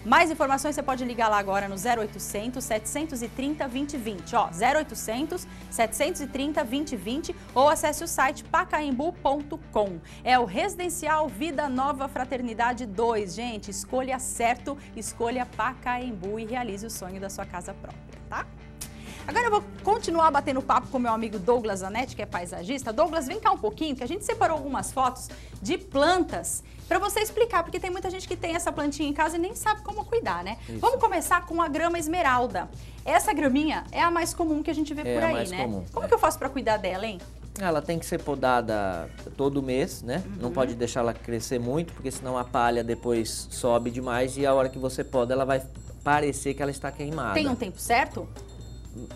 Mais informações você pode ligar lá agora no 0800 730 2020, ó, 0800 730 2020 ou acesse o site pacaembu.com. É o Residencial Vida Nova Fraternidade 2, gente, escolha certo, escolha Pacaembu e realize o sonho da sua casa própria, tá? Agora eu vou continuar batendo papo com meu amigo Douglas Zanetti, que é paisagista. Douglas, vem cá um pouquinho, que a gente separou algumas fotos de plantas para você explicar, porque tem muita gente que tem essa plantinha em casa e nem sabe como cuidar, né? Isso. Vamos começar com a grama esmeralda. Essa graminha é a mais comum que a gente vê é por aí, mais né? Comum, como é. que eu faço para cuidar dela, hein? Ela tem que ser podada todo mês, né? Uhum. Não pode deixar ela crescer muito, porque senão a palha depois sobe demais e a hora que você poda ela vai parecer que ela está queimada. Tem um tempo certo?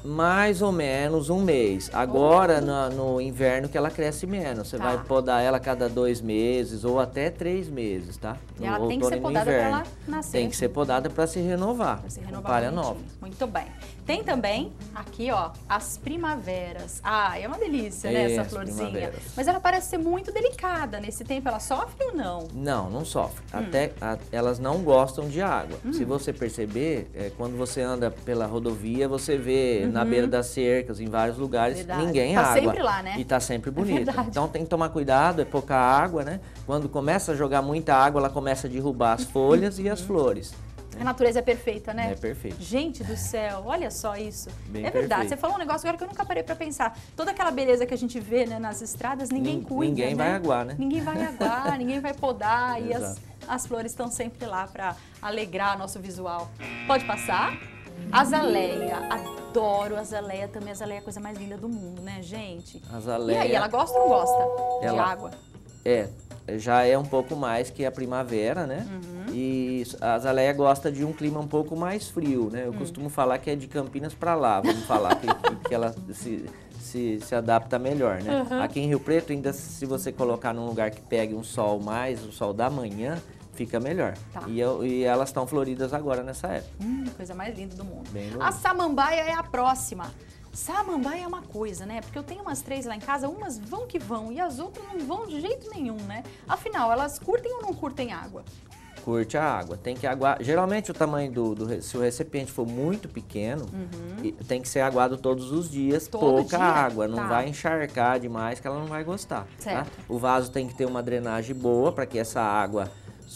Mais ou menos um mês. Agora, no, no inverno, que ela cresce menos. Você Tá. vai podar ela cada dois meses ou até três meses, tá? E No ela tem que ser e podada para ela nascer. Tem que ser podada para se renovar. Pra se renovar palha bonitinho. nova. Muito bem. Tem também aqui, ó, as primaveras. Ah, é uma delícia, né, É, essa florzinha. Mas ela parece ser muito delicada. Nesse tempo ela sofre ou não? Não, não sofre. Hum. Até a- elas não gostam de água. Se você perceber, é, quando você anda pela rodovia, você vê na beira das cercas, em vários lugares, Uhum. Verdade. ninguém Tá água. sempre lá, né? E tá sempre bonita. verdade. então tem que tomar cuidado, é pouca água, né? Quando começa a jogar muita água, ela começa a derrubar as folhas e as flores. A natureza é perfeita, né? É perfeito. Gente do céu, olha só isso. Bem é verdade. perfeito. Você falou um negócio agora que eu nunca parei pra pensar. Toda aquela beleza que a gente vê né, nas estradas, ninguém Nin- cuida. ninguém né? vai aguar, né? Ninguém vai aguar, (laughs) ninguém vai podar e as, as flores estão sempre lá pra alegrar nosso visual. Pode passar? Azaleia, adoro azaleia também. Azaleia é a coisa mais linda do mundo, né, gente? Azaleia. E aí, ela gosta ou não gosta de Ela- água? É, já é um pouco mais que a primavera, né? Uhum. E a azaleia gosta de um clima um pouco mais frio, né? Eu Hum. costumo falar que é de Campinas para lá, vamos falar, que, que- ela se, se, se adapta melhor, né? Uhum. Aqui em Rio Preto, ainda se você colocar num lugar que pegue um sol mais, o sol da manhã, fica melhor. Tá. E, eu- e elas estão floridas agora nessa época. Hum, coisa mais linda do mundo. A samambaia é a próxima. Samambaia é uma coisa, né? Porque eu tenho umas três lá em casa, umas vão que vão e as outras não vão de jeito nenhum, né? Afinal, elas curtem ou não curtem água? Curte a água. Tem que aguar. Geralmente o tamanho do, do se o recipiente for muito pequeno, e- tem que ser aguado todos os dias, Uhum. Todo pouca dia? água. Não Tá. vai encharcar demais que ela não vai gostar. Certo. Tá? O vaso tem que ter uma drenagem boa para que essa água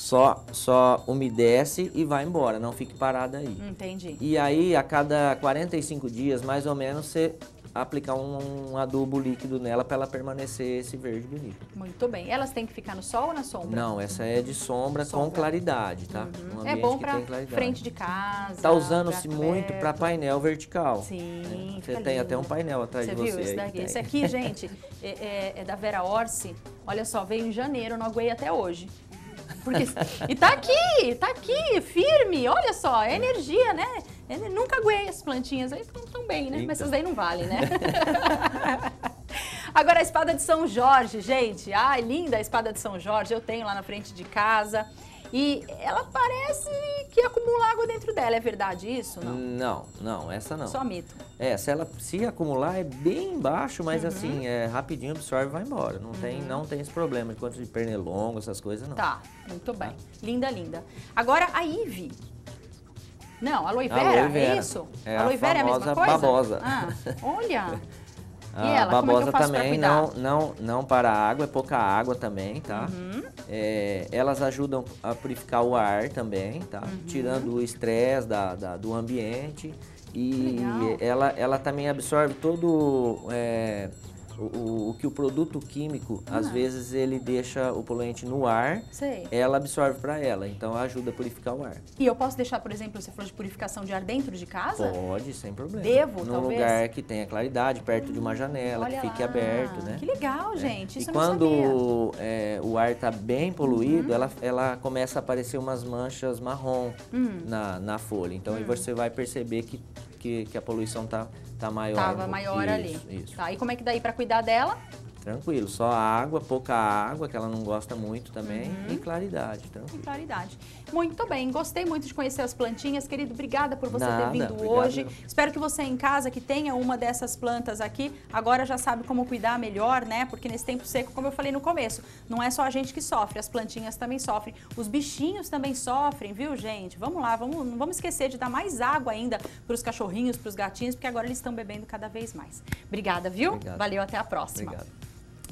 só só umedece e vai embora, não fique parada aí. Entendi. E aí, a cada 45 dias, mais ou menos, você aplicar um, um adubo líquido nela para ela permanecer esse verde bonito. Muito bem. Elas têm que ficar no sol ou na sombra? Não, essa é de sombra, com Sombra. claridade, tá? Um É bom claridade. frente de casa. Tá usando-se muito para painel vertical. Sim, né? Você tem lindo. até um painel atrás Você de você. viu esse daqui? Esse aqui, gente, é, é- é da Vera Orsi. Olha só, veio em janeiro, não aguei até hoje. Porque, e tá aqui, tá aqui, firme. Olha só, é energia, né? Eu nunca aguei as plantinhas aí, estão tão bem, né? Mas Então. essas daí não valem, né? (laughs) Agora a espada de São Jorge, gente. Ai, linda a espada de São Jorge. Eu tenho lá na frente de casa. E ela parece que acumula água dentro dela. É verdade isso? Não. Não, não, essa não. Só mito. É, se ela se acumular é bem baixo, mas Uhum. assim, é rapidinho absorve e vai embora. Não tem, não tem esse problema de quanto de pernilongo, essas coisas não. Tá, muito bem. Linda, linda. Agora a Ivy. Não, aloe vera, Aloe vera. é isso? É a aloe vera é a mesma coisa? babosa. Ah, olha. (laughs) A ela, como é babosa pra também não, não, não para água, é pouca água também, tá? Uhum. É, elas ajudam a purificar o ar também, tá? Uhum. Tirando o estresse da, da- do ambiente. E legal. ela, ela também absorve todo é, o, o- que o produto químico, às Ah. vezes, ele deixa o poluente no ar, Sei. ela absorve para ela, então ajuda a purificar o ar. E eu posso deixar, por exemplo, você falou de purificação de ar dentro de casa? Pode, sem problema. Devo, Num talvez? lugar que tenha claridade, perto de uma janela, Olha que fique lá. aberto, né? Que legal, É. gente. E Isso sabia. quando é, o ar está bem poluído, Uhum. ela, ela começa a aparecer umas manchas marrom Hum. na, na folha. Então aí você vai perceber que, que, que a poluição tá, tá maior. Tava maior pouco. ali. Isso, isso. Tá, e como é que daí pra cuidar dela? Tranquilo, só água, pouca água, que ela não gosta muito também, Uhum. e claridade, tranquilo. claridade. Muito bem, gostei muito de conhecer as plantinhas, querido. Obrigada por você Nada, ter vindo obrigado hoje. Espero que você em casa que tenha uma dessas plantas aqui, agora já sabe como cuidar melhor, né? Porque nesse tempo seco, como eu falei no começo, não é só a gente que sofre, as plantinhas também sofrem, os bichinhos também sofrem, viu, gente? Vamos lá, vamos, não vamos esquecer de dar mais água ainda para os cachorrinhos, para os gatinhos, porque agora eles estão bebendo cada vez mais. Obrigada, viu? Obrigado. Valeu, até a próxima. Obrigado.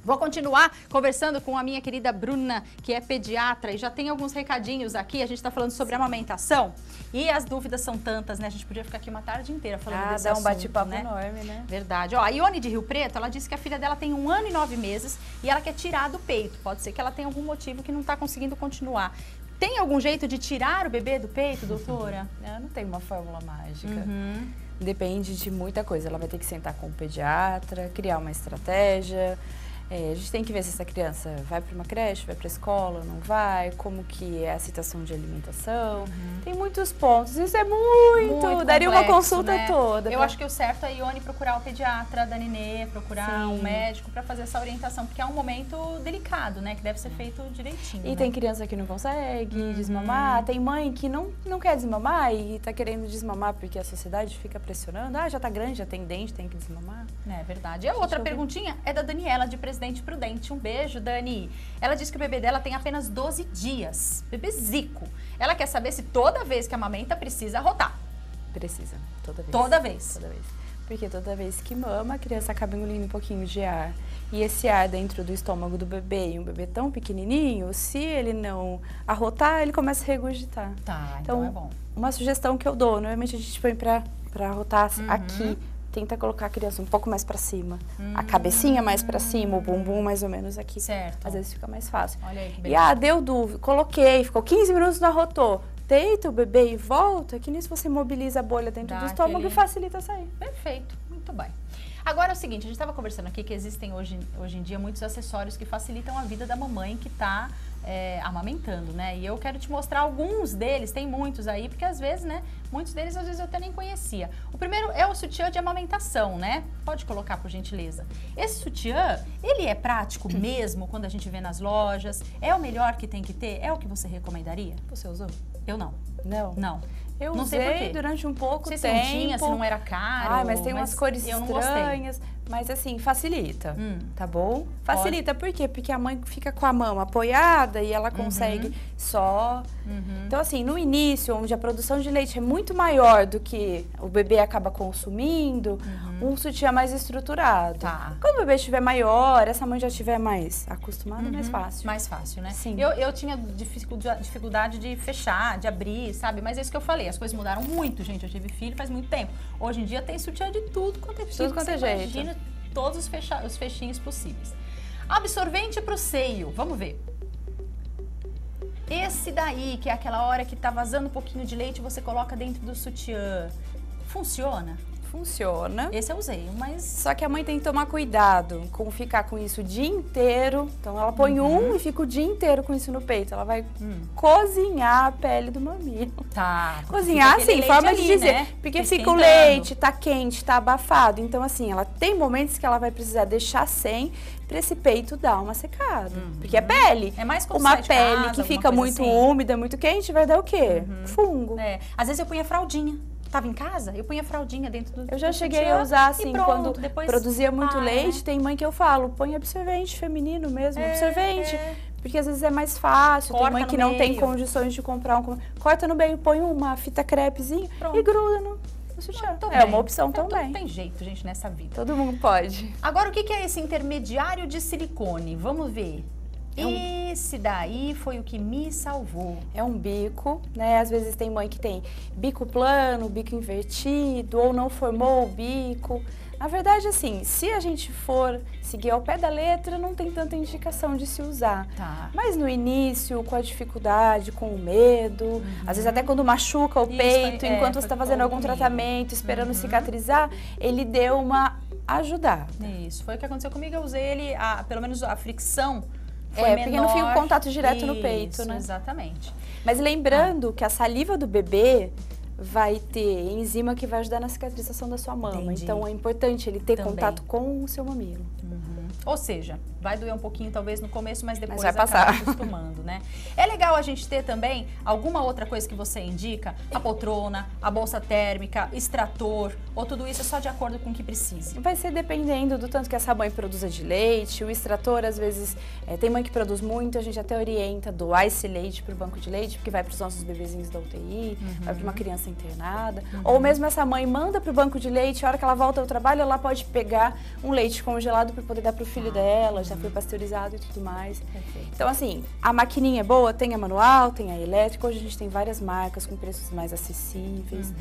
Vou continuar conversando com a minha querida Bruna, que é pediatra, e já tem alguns recadinhos aqui. A gente está falando sobre amamentação e as dúvidas são tantas, né? A gente podia ficar aqui uma tarde inteira falando Ah, desse dá um bate-papo né? enorme, né? Verdade. Ó, a Ione de Rio Preto, ela disse que a filha dela tem um ano e nove meses e ela quer tirar do peito. Pode ser que ela tenha algum motivo que não está conseguindo continuar. Tem algum jeito de tirar o bebê do peito, doutora? (laughs) Eu não tem uma fórmula mágica. Uhum. Depende de muita coisa. Ela vai ter que sentar com o pediatra, criar uma estratégia. É, a gente tem que ver se essa criança vai para uma creche, vai para escola, não vai, como que é a situação de alimentação. Tem muitos pontos. Isso é muito. Muito daria uma complexo, consulta né? toda. Eu pra- acho que o certo é a Ione procurar o pediatra da Nenê, procurar Sim. um médico para fazer essa orientação, porque é um momento delicado, né? Que deve ser feito direitinho. E né? tem criança que não consegue Uhum. desmamar, tem mãe que não, não quer desmamar e tá querendo desmamar porque a sociedade fica pressionando. Ah, já tá grande, já tem dente, tem que desmamar. É verdade. E a outra perguntinha é da Daniela, de Presidente Prudente. Um beijo, Dani. Ela disse que o bebê dela tem apenas 12 dias. Bebê zico. Ela quer saber se toda vez que amamenta precisa rotar. Precisa, toda vez. Toda vez. Toda vez. Porque toda vez que mama, a criança acaba engolindo um pouquinho de ar. E esse ar dentro do estômago do bebê, e um bebê tão pequenininho, se ele não arrotar, ele começa a regurgitar. Tá, então, Então, é bom. Uma sugestão que eu dou, normalmente a gente põe pra, pra arrotar Uhum. aqui, tenta colocar a criança um pouco mais pra cima. A cabecinha mais pra cima, o bumbum mais ou menos aqui. Certo. Às vezes fica mais fácil. Olha aí que E beleza. ah, deu dúvida, coloquei, ficou 15 minutos, não arrotou. Deita o bebê e volta, que nisso você mobiliza a bolha dentro Dá do estômago aquele- e facilita sair. Perfeito, muito bem. Agora é o seguinte, a gente estava conversando aqui que existem hoje, hoje em dia muitos acessórios que facilitam a vida da mamãe que está amamentando, né? E eu quero te mostrar alguns deles, tem muitos aí, porque às vezes, né? Muitos deles às vezes eu até nem conhecia. O primeiro é o sutiã de amamentação, né? Pode colocar por gentileza. Esse sutiã, ele é prático mesmo quando a gente vê nas lojas? É o melhor que tem que ter? É o que você recomendaria? Você usou? Eu não. Não. Não. Eu Não sei usei quê. durante um pouco Não sei tempo. se não tinha, se não era caro. Ai, mas tem umas cores estranhas. Mas assim, facilita. Hum. Tá bom? Facilita, por quê? Porque a mãe fica com a mão apoiada e ela consegue só. Uhum. Então, assim, no início, onde a produção de leite é muito maior do que o bebê acaba consumindo, um sutiã mais estruturado. Uhum. Tá. Quando o bebê estiver maior, essa mãe já estiver mais acostumada, é mais fácil. Mais fácil, né? Sim. Eu, eu tinha dificulda- dificuldade de fechar, de abrir, sabe? Mas é isso que eu falei. As coisas mudaram muito, gente. Eu tive filho faz muito tempo. Hoje em dia tem sutiã de tudo quanto é. Tudo quanto é jeito. Imagina todos os, fecha os fechinhos possíveis. Absorvente pro seio. Vamos ver. Esse daí, que é aquela hora que tá vazando um pouquinho de leite, você coloca dentro do sutiã. Funciona? Funciona. Esse eu usei, mas Só que a mãe tem que tomar cuidado com ficar com isso o dia inteiro. Então ela põe Uhum. um e fica o dia inteiro com isso no peito. Ela vai Hum. cozinhar a pele do mamilo. tá. (laughs) Cozinhar, fica assim, forma leite de ali, dizer. né? Porque fica Esquentando. o leite, tá quente, tá abafado. Então, assim, ela tem momentos que ela vai precisar deixar sem pra esse peito dar uma secada. Porque é pele. É mais Uma pele casa, que fica muito assim. úmida, muito quente, vai dar o quê? Fungo. É, às vezes eu punha fraldinha. Tava em casa, eu punha fraldinha dentro do Eu já cheguei a usar assim, pronto, quando depois produzia muito leite, tem mãe que eu falo, põe absorvente feminino mesmo, É, absorvente. é. Porque às vezes é mais fácil, Corta tem mãe que não tem condições de comprar um. Corta no meio, põe uma fita crepezinha Pronto. e gruda no. Tudo É bem. uma opção tudo também. Tem jeito, gente, nessa vida. Todo mundo pode. Agora, o que é esse intermediário de silicone? Vamos ver. É Esse daí foi o que me salvou. É um bico, né? Às vezes tem mãe que tem bico plano, bico invertido, ou não formou o bico. Na verdade, assim, se a gente for seguir ao pé da letra, não tem tanta indicação de se usar. Tá. Mas no início, com a dificuldade, com o medo, às vezes até quando machuca o Isso, peito, é, enquanto você está fazendo algum comigo. tratamento, esperando cicatrizar, ele deu uma ajudada. Isso, foi o que aconteceu comigo. Eu usei ele, a- pelo menos a fricção foi É, menor. porque não fica o contato direto no peito, Isso, né? Exatamente. Mas lembrando que a saliva do bebê vai ter enzima que vai ajudar na cicatrização da sua mama. Entendi. Então é importante ele ter Também. contato com o seu mamilo. Ou seja, vai doer um pouquinho talvez no começo, mas depois vai acaba passar. acostumando, né? É legal a gente ter também alguma outra coisa que você indica, a poltrona, a bolsa térmica, extrator, ou tudo isso é só de acordo com o que precise. Vai ser dependendo do tanto que essa mãe produza de leite. O extrator, às vezes, é, tem mãe que produz muito, a gente até orienta doar esse leite para o banco de leite, porque vai para os nossos bebezinhos da UTI, vai para uma criança internada. Ou mesmo essa mãe manda para o banco de leite, a hora que ela volta ao trabalho, ela pode pegar um leite congelado para poder dar para o filho dela, já foi pasteurizado e tudo mais. Perfeito. Então, assim, a maquininha é boa, tem a manual, tem a elétrica. Hoje a gente tem várias marcas com preços mais acessíveis.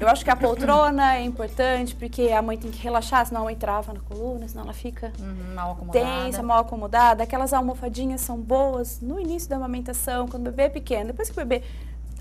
Eu acho que a poltrona é importante, porque a mãe tem que relaxar, senão a mãe trava na coluna, senão ela fica Uhum, mal acomodada. tensa, mal acomodada. Aquelas almofadinhas são boas no início da amamentação, quando o bebê é pequeno. Depois que o bebê.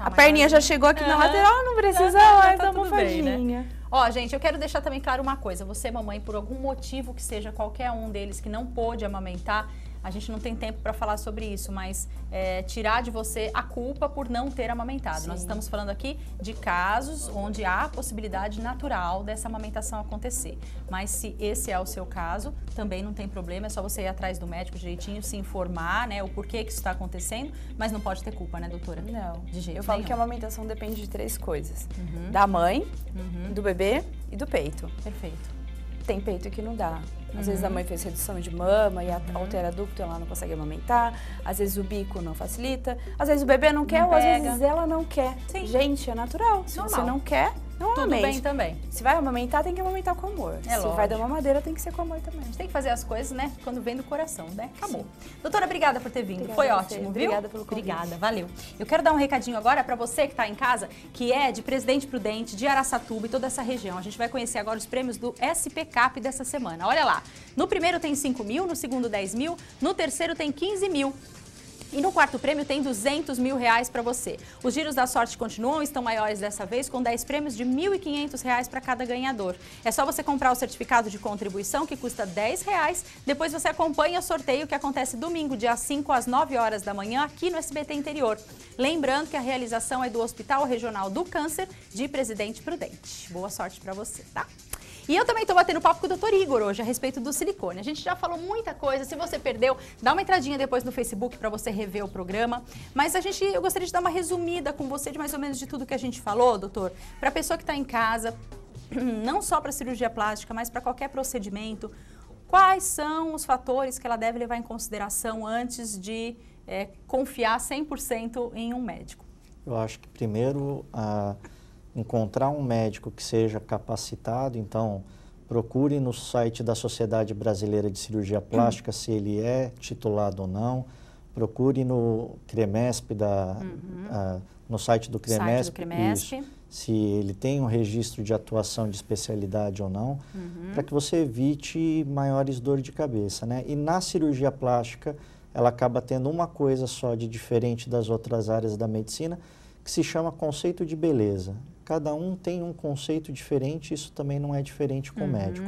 Tá a perninha já chegou aqui na Aham. lateral, não precisa Já tá- mais já da tá tudo bem, né? almofadinha. Ó, gente, eu quero deixar também claro uma coisa. Você, mamãe, por algum motivo que seja qualquer um deles que não pôde amamentar, a gente não tem tempo para falar sobre isso, mas é, tirar de você a culpa por não ter amamentado. Nós Sim. estamos falando aqui de casos onde há a possibilidade natural dessa amamentação acontecer. Mas se esse é o seu caso, também não tem problema, é só você ir atrás do médico direitinho, se informar, né, o porquê que isso está acontecendo, mas não pode ter culpa, né, doutora? Não, De jeito eu falo nenhum. que a amamentação depende de três coisas: Uhum, da mãe, uhum, do bebê e do peito. perfeito. Tem peito que não dá. Às vezes a Uhum. mãe fez redução de mama e a- altera a ducto, ela não consegue amamentar. Às vezes o bico não facilita. Às vezes o bebê não quer Não ou às vezes ela não quer. Sim. Gente, é natural. Se você Normal. não quer, não Tudo amamente. bem também. Se vai amamentar, tem que amamentar com amor. É Se vai dar mamadeira, tem que ser com amor também. A gente tem que fazer as coisas, né? Quando vem do coração, né? Acabou. Doutora, obrigada por ter vindo. Obrigada Foi ótimo, viu? Obrigada pelo convite. Obrigada, valeu. Eu quero dar um recadinho agora para você que está em casa, que é de Presidente Prudente, de Araçatuba e toda essa região. A gente vai conhecer agora os prêmios do SP Cap dessa semana. Olha lá. No primeiro tem 5 mil, no segundo 10 mil, no terceiro tem 15 mil. E no quarto prêmio tem 200 mil reais para você. Os giros da sorte continuam, estão maiores dessa vez, com 10 prêmios de 1.500 reais para cada ganhador. É só você comprar o certificado de contribuição, que custa 10 reais. Depois você acompanha o sorteio, que acontece domingo, dia 5, às 9 horas da manhã, aqui no SBT Interior. Lembrando que a realização é do Hospital Regional do Câncer de Presidente Prudente. Boa sorte para você, tá? E eu também estou batendo papo com o Dr. Igor hoje a respeito do silicone. A gente já falou muita coisa. Se você perdeu, dá uma entradinha depois no Facebook para você rever o programa. Mas a gente, eu gostaria de dar uma resumida com você de mais ou menos de tudo que a gente falou, doutor. Para a pessoa que está em casa, (clears throat) não só para cirurgia plástica, mas para qualquer procedimento. Quais são os fatores que ela deve levar em consideração antes de é, confiar 100% em um médico? Eu acho que primeiro a encontrar um médico que seja capacitado, então procure no site da Sociedade Brasileira de Cirurgia Plástica se ele é titulado ou não. Procure no CREMESP, da, ah, no site do Site do CREMESP, CREMESP. isso, se ele tem um registro de atuação de especialidade ou não, para que você evite maiores dores de cabeça. Né? E na cirurgia plástica, ela acaba tendo uma coisa só de diferente das outras áreas da medicina, que se chama conceito de beleza. Cada um tem um conceito diferente, isso também não é diferente com o médico.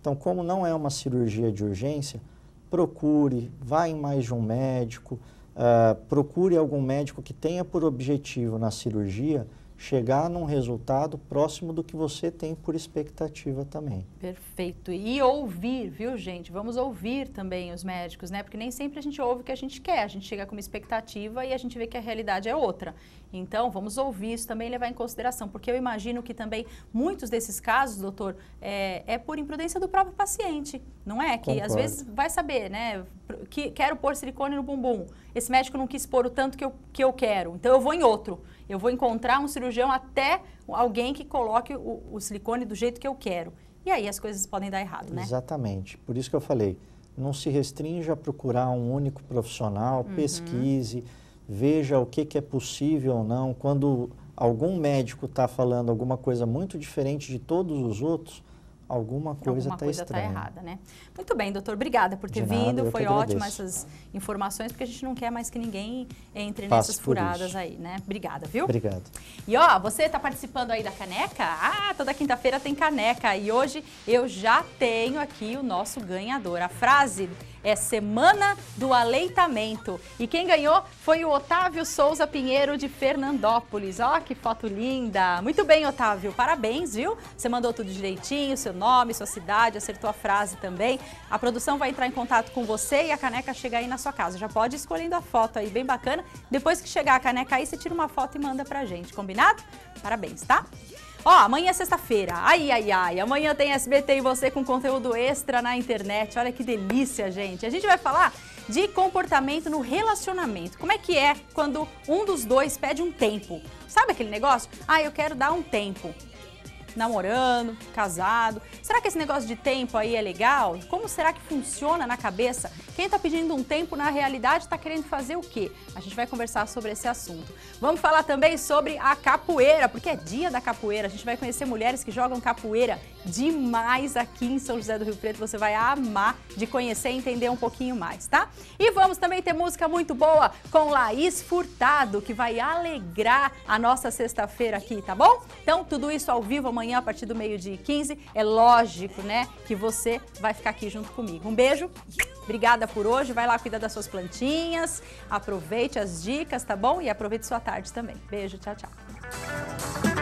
Então, como não é uma cirurgia de urgência, procure, vá em mais de um médico, uh, procure algum médico que tenha por objetivo na cirurgia chegar num resultado próximo do que você tem por expectativa também. Perfeito. E ouvir, viu, gente? Vamos ouvir também os médicos, né? Porque nem sempre a gente ouve o que a gente quer. A gente chega com uma expectativa e a gente vê que a realidade é outra. Então, vamos ouvir isso também e levar em consideração, porque eu imagino que também muitos desses casos, doutor, é, é por imprudência do próprio paciente, não é? Que Concordo. às vezes vai saber, né? Que quero pôr silicone no bumbum. Esse médico não quis pôr o tanto que eu, que eu quero, então eu vou em outro. Eu vou encontrar um cirurgião até alguém que coloque o, o silicone do jeito que eu quero. E aí as coisas podem dar errado, né? Exatamente. Por isso que eu falei, não se restrinja a procurar um único profissional, uhum. pesquise, veja o que, que é possível ou não. Quando algum médico está falando alguma coisa muito diferente de todos os outros, alguma coisa está estranha. Tá errada, né? Muito bem, doutor. Obrigada por ter De vindo. Nada, Foi ótimo essas informações, porque a gente não quer mais que ninguém entre Passe nessas furadas aí, né? Obrigada, viu? Obrigado. E ó, você está participando aí da caneca? Ah, toda quinta-feira tem caneca. E hoje eu já tenho aqui o nosso ganhador. A frase é Semana do Aleitamento. E quem ganhou foi o Otávio Souza Pinheiro de Fernandópolis. Ó, que foto linda! Muito bem, Otávio, parabéns, viu? Você mandou tudo direitinho, seu nome, sua cidade, acertou a frase também. A produção vai entrar em contato com você e a caneca chega aí na sua casa. Já pode ir escolhendo a foto aí, bem bacana. Depois que chegar a caneca aí, você tira uma foto e manda pra gente, combinado? Parabéns, tá? Ó, amanhã é sexta-feira. Ai, ai, ai. Amanhã tem SBT e você com conteúdo extra na internet. Olha que delícia, gente. A gente vai falar de comportamento no relacionamento. Como é que é quando um dos dois pede um tempo? Sabe aquele negócio? Ah, eu quero dar um tempo namorando, casado. Será que esse negócio de tempo aí é legal? Como será que funciona na cabeça? Quem está pedindo um tempo na realidade está querendo fazer o quê? A gente vai conversar sobre esse assunto. Vamos falar também sobre a capoeira, porque é dia da capoeira. A gente vai conhecer mulheres que jogam capoeira demais aqui em São José do Rio Preto. Você vai amar de conhecer e entender um pouquinho mais, tá? E vamos também ter música muito boa com Laís Furtado, que vai alegrar a nossa sexta-feira aqui, tá bom? Então, tudo isso ao vivo amanhã a partir do meio-dia e 15. É lógico, né, que você vai ficar aqui junto comigo. Um beijo. Obrigada por hoje. Vai lá cuidar das suas plantinhas. Aproveite as dicas, tá bom? E aproveite sua tarde também. Beijo, tchau, tchau.